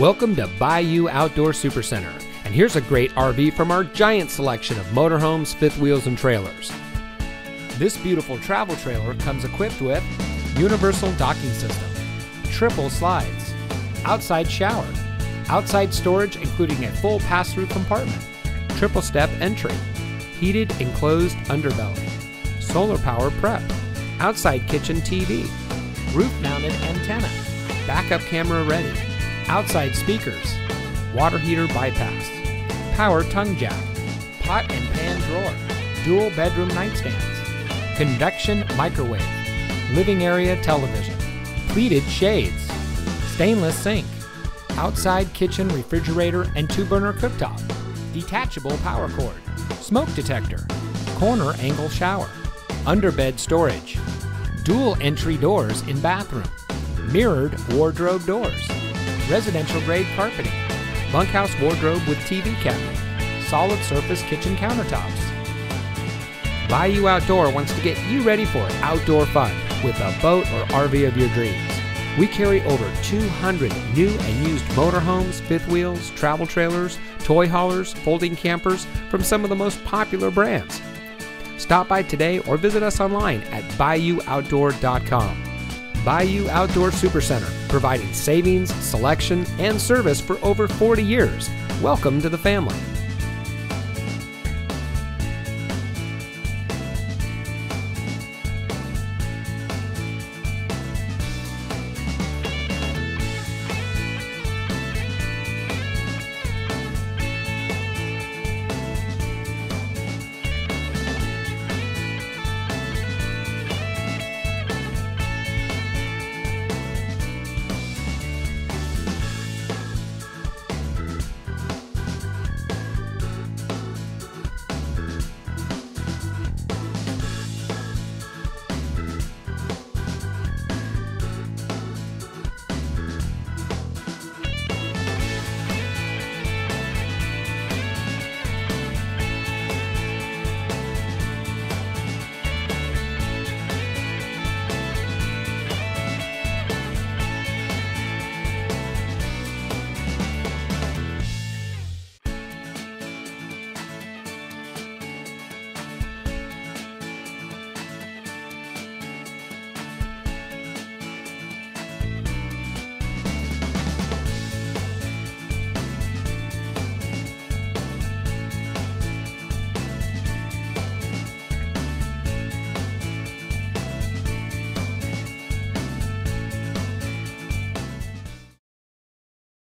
Welcome to Bayou Outdoor Supercenter, and here's a great RV from our giant selection of motorhomes, fifth wheels, and trailers. This beautiful travel trailer comes equipped with universal docking system, triple slides, outside shower, outside storage including a full pass-through compartment, triple step entry, heated enclosed underbelly, solar power prep, outside kitchen TV, roof mounted antenna, backup camera ready, outside speakers, water heater bypass, power tongue jack, pot and pan drawer, dual bedroom nightstands, convection microwave, living area television, pleated shades, stainless sink, outside kitchen refrigerator and two burner cooktop, detachable power cord, smoke detector, corner angle shower, underbed storage, dual entry doors in bathroom, mirrored wardrobe doors, residential grade carpeting, bunkhouse wardrobe with TV cabinet, solid surface kitchen countertops. Bayou Outdoor wants to get you ready for outdoor fun with a boat or RV of your dreams. We carry over 200 new and used motorhomes, fifth wheels, travel trailers, toy haulers, folding campers from some of the most popular brands. Stop by today or visit us online at bayououtdoor.com. Bayou Outdoor Supercenter, providing savings, selection, and service for over 40 years. Welcome to the family.